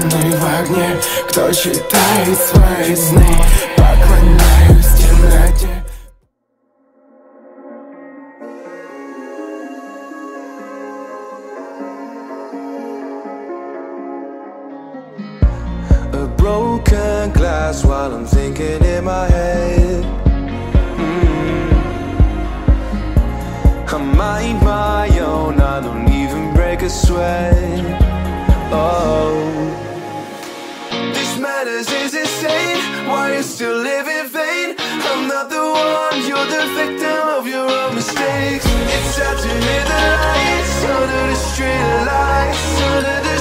вселенной в огне Кто читает свои сны? Поклоняюсь темноте. A broken glass while I'm thinking in my head. Mm. -hmm. I mind my own, I don't even break a sweat. Oh. This is insane, why you still live in vain? I'm not the one, you're the victim of your own mistakes. It's time to hit the lights, under the street lights, under the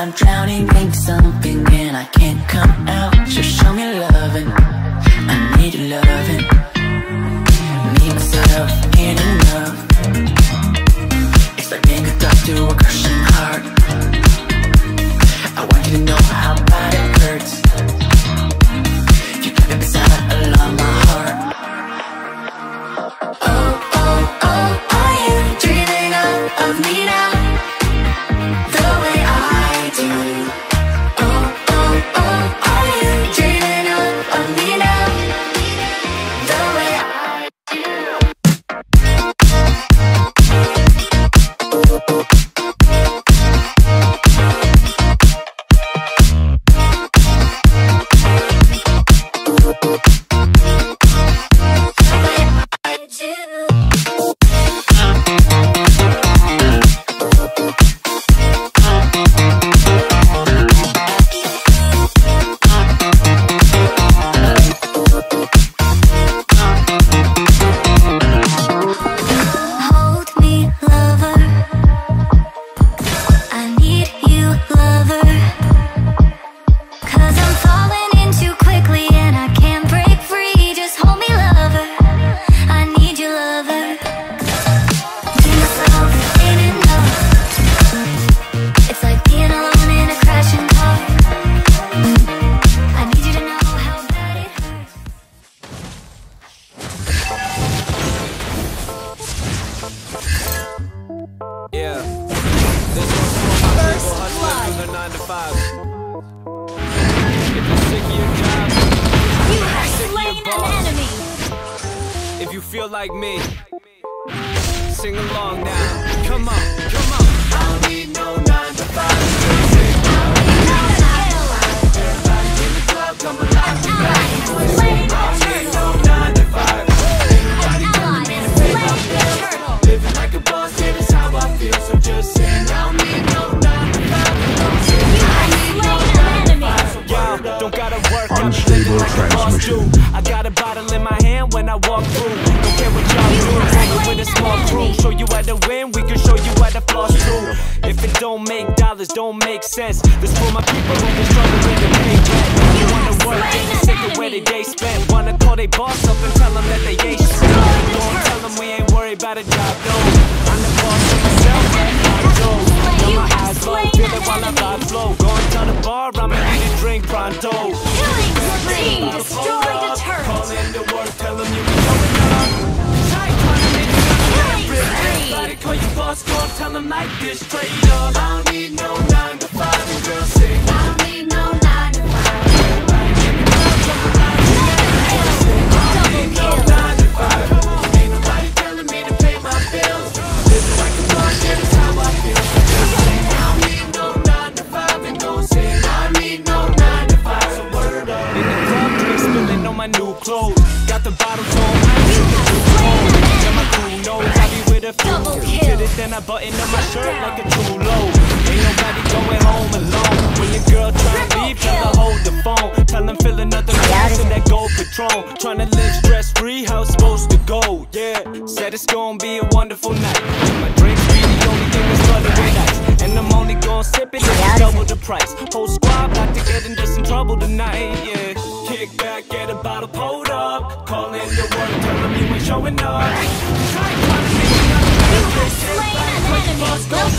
I'm drowning in something and I can't come out. Just show me Popeyes. If you're sick of your job, you have slain an enemy. If you feel like me, sing along now. Come on. Come Transmission. I got a bottle in my hand when I walk through. Don't care what y'all do. with a small crew. Show you how to win. We can show you how to floss through. If it don't make dollars, don't make sense. This for my people who been struggling to pay rent. You wanna work, get the sick of where day spent. Wanna call they boss up and tell them that they ain't shit. Don't tell them we ain't worried about a job, no. I'm the boss of myself, and I do. My eyes low, feel it while I flow. Going to the bar, I'ma need a drink pronto. Got the bottles on ice, You have slain an and my crew knows I be with a few. Double kill. Did it, then I button up my shirt like a true low. Ain't nobody going home alone. When your girl try to leave, tell her hold the phone. Tell them fill another glass of that gold Patron. Tryna live stress free, how it's supposed to go. Yeah, said it's gonna be a wonderful night. going on. You have slain an enemy. Well